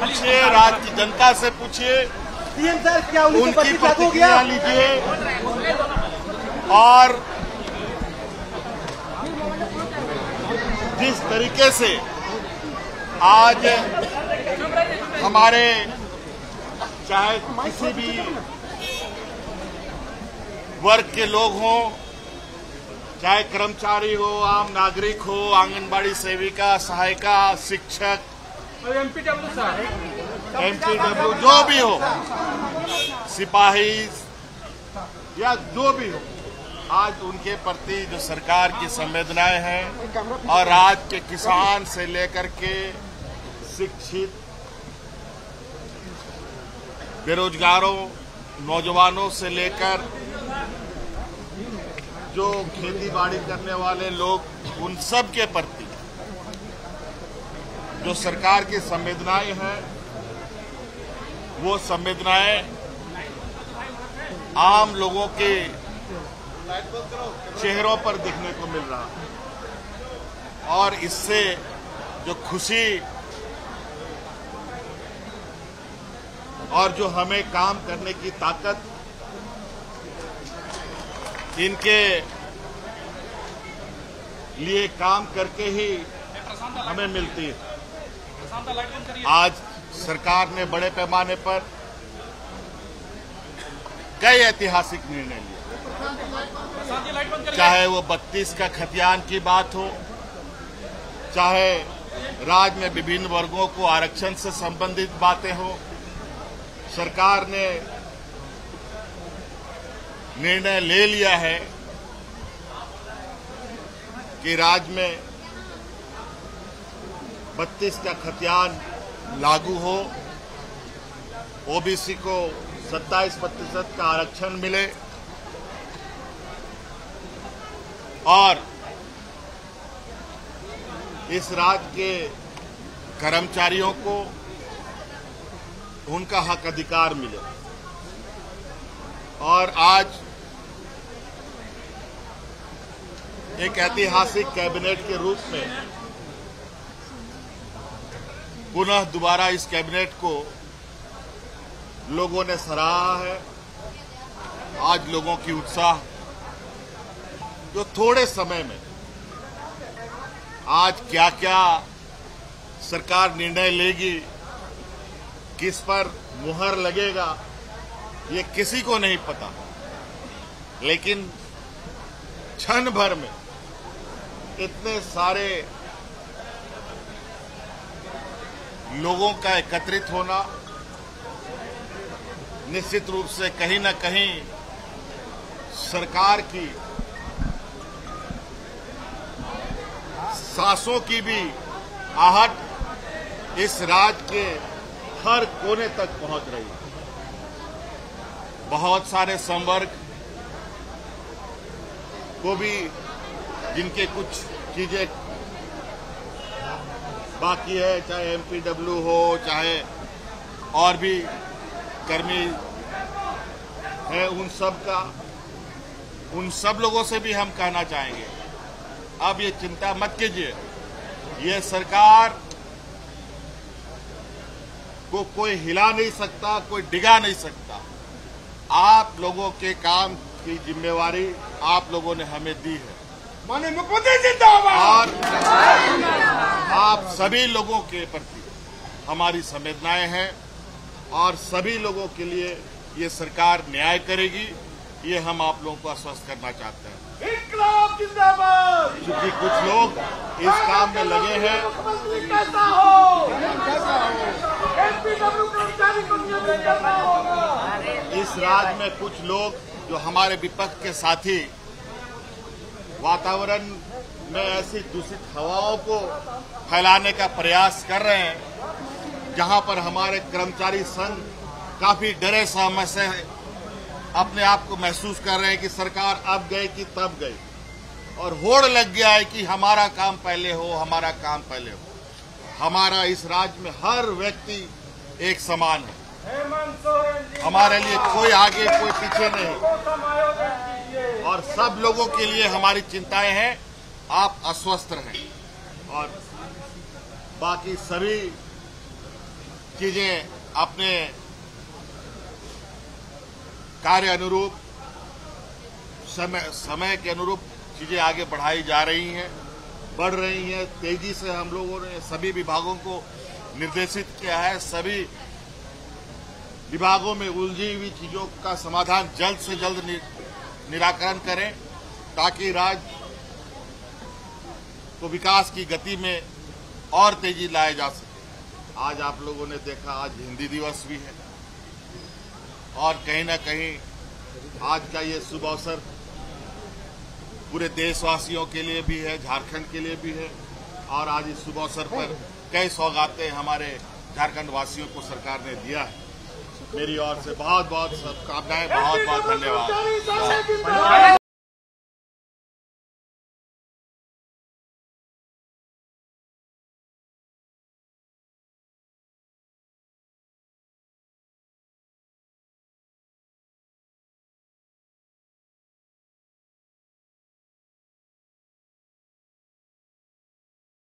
पूछिए राज्य की जनता से पूछिए। सीएम सर क्या उनकी प्रतिक्रिया लीजिए। और जिस तरीके से आज हमारे चाहे किसी भी वर्ग के लोग हों चाहे कर्मचारी हो आम नागरिक हो आंगनबाड़ी सेविका सहायिका शिक्षक एमपीडब्ल्यू जो भी हो। सिपाही या जो भी हो, आज उनके प्रति जो सरकार की संवेदनाएँ हैं और आज के किसान से लेकर के शिक्षित, बेरोजगारों, नौजवानों से लेकर जो खेती बाड़ी करने वाले लोग, उन सब के प्रति जो सरकार की संवेदनाएँ हैं, वो संवेदनाएँ आम लोगों के चेहरों पर दिखने को मिल रहा है। और इससे जो खुशी और जो हमें काम करने की ताकत, इनके लिए काम करके ही हमें मिलती है। आज सरकार ने बड़े पैमाने पर कई ऐतिहासिक निर्णय लिए। चाहे वो बत्तीस का खतियान की बात हो, चाहे राज्य में विभिन्न वर्गों को आरक्षण से संबंधित बातें हो, सरकार ने निर्णय ले लिया है कि राज्य में बत्तीस का खतियान लागू हो, ओबीसी को 27 प्रतिशत का आरक्षण मिले। और इस राज्य के कर्मचारियों को उनका हक अधिकार मिले। और आज एक ऐतिहासिक कैबिनेट के रूप में पुनः दोबारा इस कैबिनेट को लोगों ने सराहा है। आज लोगों की उत्साह जो थोड़े समय में आज क्या क्या सरकार निर्णय लेगी, किस पर मुहर लगेगा, ये किसी को नहीं पता। लेकिन क्षण भर में इतने सारे लोगों का एकत्रित होना निश्चित रूप से कहीं ना कहीं सरकार की सांसों की भी आहट इस राज्य के हर कोने तक पहुँच रही बहुत सारे संवर्ग को भी जिनके कुछ चीज़ें बाकी है, चाहे एमपीडब्ल्यू हो, चाहे और भी कर्मी है, उन सब का, उन सब लोगों से भी हम कहना चाहेंगे। अब ये चिंता मत कीजिए। ये सरकार को कोई हिला नहीं सकता, कोई डिगा नहीं सकता। आप लोगों के काम की जिम्मेवारी आप लोगों ने हमें दी है। माननीय मुख्यमंत्री जिंदाबाद। और आप सभी लोगों के प्रति हमारी संवेदनाएँ हैं और सभी लोगों के लिए ये सरकार न्याय करेगी ये हम आप लोगों को आश्वस्त करना चाहते हैं। इनकलाब जिंदाबाद। क्योंकि कुछ लोग इस काम में लगे हैं। कैसा हो? इस राज्य में कुछ लोग जो हमारे विपक्ष के साथी वातावरण में ऐसी दूषित हवाओं को फैलाने का प्रयास कर रहे हैं जहाँ पर हमारे कर्मचारी संघ काफ़ी डरे सहमत से अपने आप को महसूस कर रहे हैं कि सरकार अब गई कि तब गई। और होड़ लग गया है कि हमारा काम पहले हो हमारा काम पहले हो। हमारा इस राज्य में हर व्यक्ति एक समान है। हमारे लिए कोई आगे कोई पीछे नहीं। और सब लोगों के लिए हमारी चिंताएँ हैं। आप अस्वस्थ रहें। और बाकी सभी चीज़ें अपने कार्य अनुरूप, समय समय के अनुरूप चीज़ें आगे बढ़ाई जा रही हैं, बढ़ रही हैं। तेज़ी से हम लोगों ने सभी विभागों को निर्देशित किया है। सभी विभागों में उलझी हुई चीज़ों का समाधान जल्द से जल्द निराकरण करें ताकि राज्य को विकास की गति में और तेज़ी लाया जा सके। आज आप लोगों ने देखा, आज हिंदी दिवस भी है। और कहीं ना कहीं आज का ये शुभ अवसर पूरे देशवासियों के लिए भी है, झारखंड के लिए भी है। और आज इस शुभ अवसर पर कई सौगातें हमारे झारखंड वासियों को सरकार ने दिया है। मेरी ओर से बहुत बहुत शुभकामनाएँ बहुत बहुत धन्यवाद